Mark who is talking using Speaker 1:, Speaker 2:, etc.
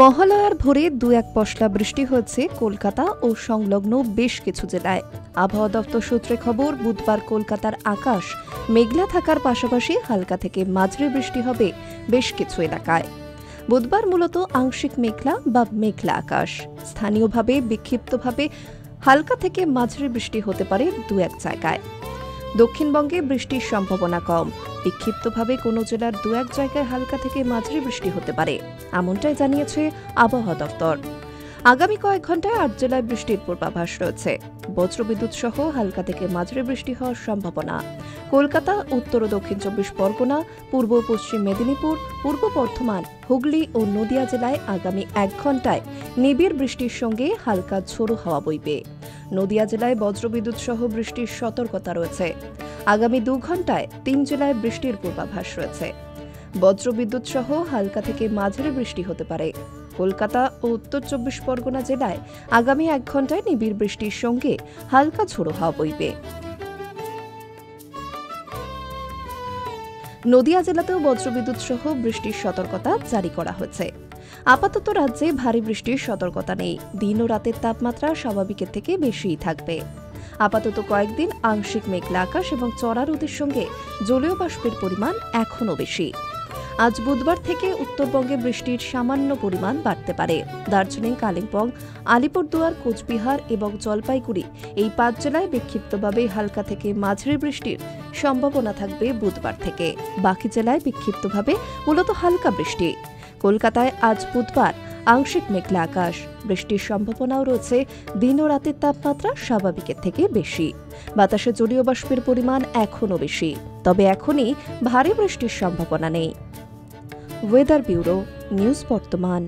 Speaker 1: মহালয়ার ভোরে দু এক পশলা বৃষ্টি হয়েছে কলকাতা ও সংলগ্ন বেশ কিছু জেলায়। আবহাওয়া দপ্তর সূত্রে খবর, বুধবার কলকাতার আকাশ মেঘলা থাকার পাশাপাশি হালকা থেকে মাঝারি বৃষ্টি হবে বেশ কিছু এলাকায়। বুধবার মূলত আংশিক মেঘলা বা মেঘলা আকাশ। স্থানীয়ভাবে বিক্ষিপ্তভাবে হালকা থেকে মাঝারি বৃষ্টি হতে পারে দু এক জায়গায়। দক্ষিণবঙ্গে বৃষ্টির সম্ভাবনা কম। বিক্ষিপ্তভাবে কোনো জেলার দু এক জায়গায় হালকা থেকে মাঝারি বৃষ্টি হতে পারে। এমনটাই জানিয়েছে আবহাওয়া দফতর আগামী কয়েক ঘন্টায় আট জেলায় বৃষ্টির পূর্বাভাস রয়েছে। বজ্রবিদ্যুৎ সহ হালকা থেকে মাঝারি বৃষ্টি হওয়ার সম্ভাবনা। কলকাতা, উত্তর ও দক্ষিণ চব্বিশ পরগনা, পূর্ব পশ্চিম মেদিনীপুর, পূর্ব বর্ধমান, হুগলি ও নদিয়া জেলায় আগামী এক ঘন্টায় নিবিড় বৃষ্টির সঙ্গে হালকা ঝোড়ো হাওয়া বইবে। নদিয়া জেলায় বজ্রবিদ্যুৎ সহ বৃষ্টির সতর্কতা রয়েছে। আগামী দু ঘন্টায় তিন জেলায় বৃষ্টির পূর্বাভাস রয়েছে। বজ্রবিদ্যুৎ সহ হালকা থেকে মাঝারি বৃষ্টি হতে পারে। কলকাতা ও উত্তর চব্বিশ পরগনা জেলায় আগামী এক ঘন্টায় নিবিড় বৃষ্টির সঙ্গে হালকা ঝোড়ো হাওয়া বইবে। নদিয়া জেলাতেও বজ্রবিদ্যুৎ সহ বৃষ্টির সতর্কতা জারি করা হয়েছে। আপাতত রাজ্যে ভারী বৃষ্টির সতর্কতা নেই। দিন ও রাতের তাপমাত্রা স্বাভাবিকের থেকে বেশিই থাকবে। আপাতত কয়েকদিন আংশিক মেঘলা আকাশ এবং চড়া রোদের সঙ্গে জলীয় বাষ্পের পরিমাণ এখনও বেশি। আজ বুধবার থেকে উত্তরবঙ্গে বৃষ্টির সামান্য পরিমাণ বাড়তে পারে। দার্জিলিং, কালিম্পং, আলিপুরদুয়ার, কোচবিহার এবং জলপাইগুড়ি এই পাঁচ জেলায় বিক্ষিপ্তভাবে হালকা থেকে মাঝারি বৃষ্টির সম্ভাবনা থাকবে বুধবার থেকে। বাকি জেলায় বিক্ষিপ্তভাবে মূলত হালকা বৃষ্টি। কলকাতায় আজ বুধবার আংশিক মেঘলা আকাশ। বৃষ্টির সম্ভাবনাও রয়েছে। দিন ও রাতের তাপমাত্রা স্বাভাবিকের থেকে বেশি। বাতাসে জলীয় বাষ্পের পরিমাণ এখনও বেশি। তবে এখনই ভারী বৃষ্টির সম্ভাবনা নেই। वेदर ब्यूरो न्यूज़ बर्तमान